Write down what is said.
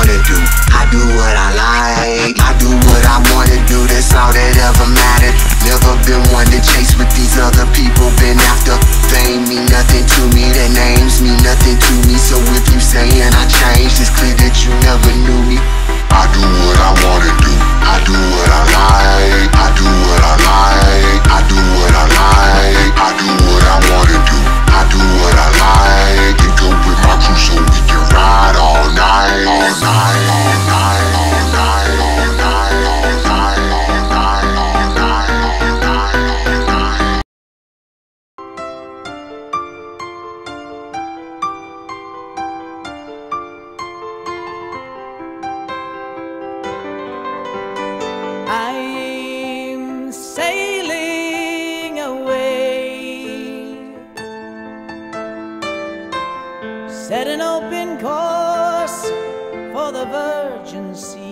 wanna do. I do what I like, I do what I wanna do, that's all that ever mattered. Never been one to chase with these other people been after. fame mean nothing to me, their names mean nothing to me. So if you saying I changed, it's clear that you never knew me. Set an open course for the virgin sea.